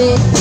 me.